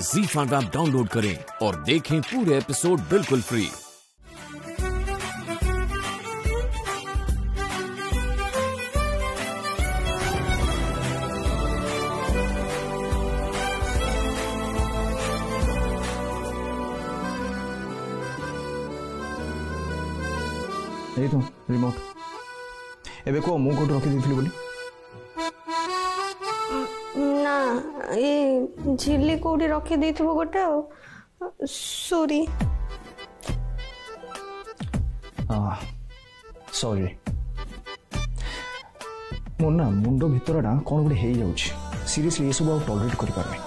जी five app download करें और देखें पूरे एपिसोड बिल्कुल फ्री এই তো রিমোট এবে কো মুখ রকি দিয়েছিলি বলি ଏ ଝିଲି କୋଉଠି ରଖିଦେଇଥିବ ଗୋଟେ ଆଉ ସୋରି ସରି ମୋ ନା ମୁଣ୍ଡ ଭିତରଟା କ'ଣ ଗୋଟେ ହେଇଯାଉଛି ସିରିୟସଲି ଏସବୁ ଆଉ ଟଲରେଟ୍ କରିପାରୁନି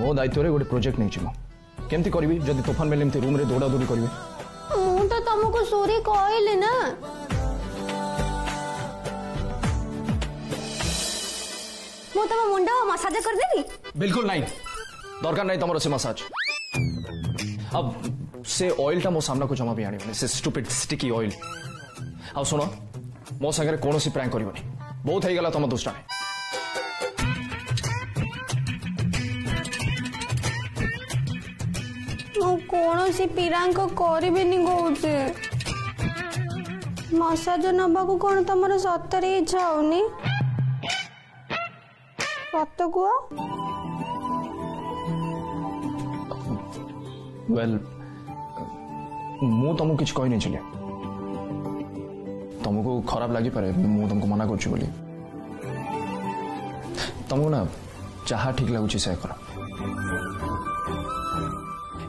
ମୋ ଦାୟିତ୍ୱରେ ଗୋଟେ ପ୍ରୋଜେକ୍ଟ ନେଇଯିବ କେମିତି କରିବି ଯଦି ତୋଫାନ ବେଲେ ଏମିତି ରୁମ୍ରେ ଦୌଡ଼ାଦୌଡ଼ି କରିବି ମୁଁ ତ ତମକୁ ସୋରି କହିଲି ନା ମୁଁ ତମ ମୁଣ୍ଡ ମସାଜ କରିଦେବି ବିଲକୁଲ ନାହିଁ ଦରକାର ନାହିଁ ତମର ସେ ମସାଜ ଆଉ ସେ ଅଏଲ୍ଟା ମୋ ସାମ୍ନାକୁ ଜମା ବି ଆଣିବନି ସେ ଷ୍ଟୁପିଡ୍ ଷ୍ଟିକି ଅଏଲ୍ ଆଉ ଶୁଣ ମୋ ସାଙ୍ଗରେ କୌଣସି ପ୍ରାଙ୍କ୍ କରିବନି ବହୁତ ହେଇଗଲା ତମ ଦୁଷ୍ଟାମି ମୁଁ କୌଣସି ପୀରାଙ୍କ କରିବିନି କହୁଛି ମସାଜ ନେବାକୁ କ'ଣ ତମର ସତରେ ଇଚ୍ଛା ହଉନି ସତ କୁହ ୱେଲ୍ ମୁଁ ତମକୁ କିଛି କହିନି ଝିଲିଆ ତମକୁ ଖରାପ ଲାଗିପାରେ ମୁଁ ତମକୁ ମନା କରୁଛି ବୋଲି ତମକୁ ନା ଯାହା ଠିକ୍ ଲାଗୁଛି ସେୟା କର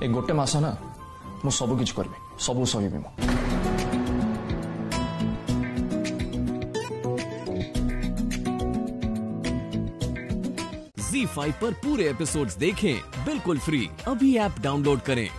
ए गोटे ମାସ ना ମୁଁ ସବୁ କିଛି କରିବି फाइव पर पूरे एपिसोड्स देखें बिल्कुल फ्री अभी ऐप डाउनलोड करें